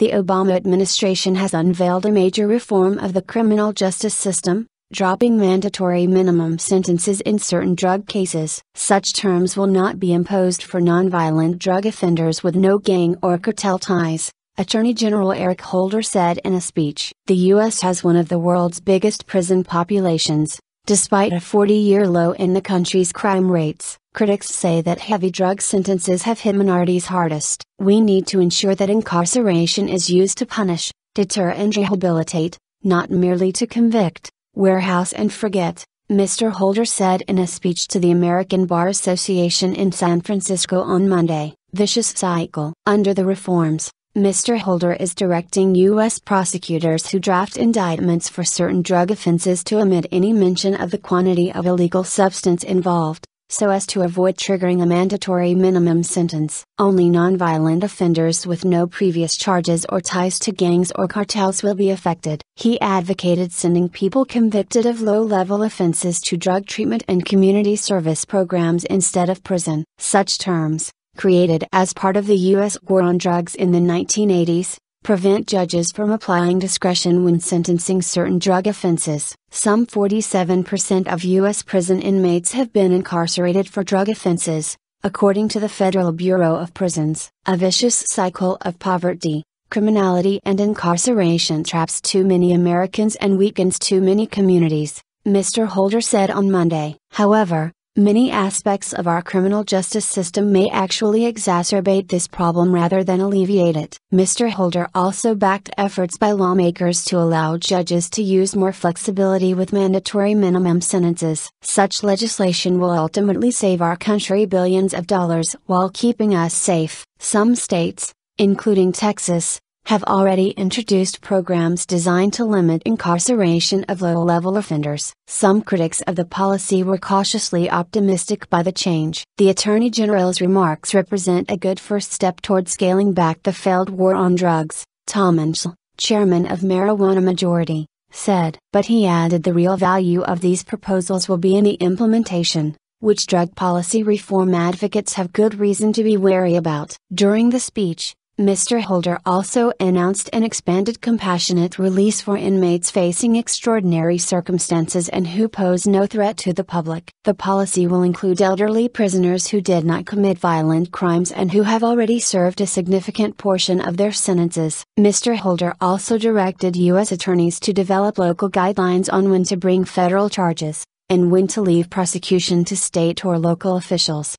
The Obama administration has unveiled a major reform of the criminal justice system, dropping mandatory minimum sentences in certain drug cases. Such terms will not be imposed for nonviolent drug offenders with no gang or cartel ties. Attorney General Eric Holder said in a speech The U.S. has one of the world's biggest prison populations, Despite a 40 year low in the country's crime rates, critics say that heavy drug sentences have hit minorities hardest. We need to ensure that incarceration is used to punish, deter, and rehabilitate, not merely to convict, warehouse, and forget. Mr. Holder said in a speech to the American Bar Association in San Francisco on Monday. Vicious cycle. Under the reforms, Mr. Holder is directing U.S. prosecutors who draft indictments for certain drug offenses to omit any mention of the quantity of illegal substance involved, so as to avoid triggering a mandatory minimum sentence. Only nonviolent offenders with no previous charges or ties to gangs or cartels will be affected. He advocated sending people convicted of low level offenses to drug treatment and community service programs instead of prison. Such terms, created as part of the U.S. war on drugs in the 1980s, prevent judges from applying discretion when sentencing certain drug offenses. Some 47% of U.S. prison inmates have been incarcerated for drug offenses, according to the Federal Bureau of Prisons. A vicious cycle of poverty, criminality, and incarceration traps too many Americans and weakens too many communities, Mr. Holder said on Monday. However, Many aspects of our criminal justice system may actually exacerbate this problem rather than alleviate it. Mr. Holder also backed efforts by lawmakers to allow judges to use more flexibility with mandatory minimum sentences. Such legislation will ultimately save our country billions of dollars while keeping us safe. Some states, including Texas, have already introduced programs designed to limit incarceration of low level offenders. Some critics of the policy were cautiously optimistic by the change. The Attorney General's remarks represent a good first step toward scaling back the failed war on drugs, Tom Angell, chairman of Marijuana Majority, said. But he added the real value of these proposals will be in the implementation which drug policy reform advocates have good reason to be wary about. During the speech, Mr. Holder also announced an expanded compassionate release for inmates facing extraordinary circumstances and who pose no threat to the public. The policy will include elderly prisoners who did not commit violent crimes and who have already served a significant portion of their sentences. Mr. Holder also directed U.S. attorneys to develop local guidelines on when to bring federal charges, and when to leave prosecution to state or local officials.